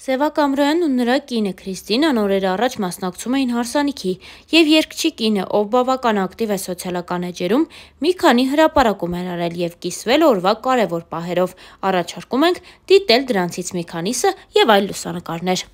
Սևակամրոյանն ու նրա կինը Քրիստինան օրեր առաջ մասնակցում էին հարսանիքի, եւ երգչի կինը, ով բավական ակտիվ է սոցիալական էջերում, մի քանի հրապարակում էր արել եւ կիսվել օրվա կարեւոր պահերով։ Առաջարկում ենք դիտել դրանցից մի քանիսը եւ այլ լուսանկարներ։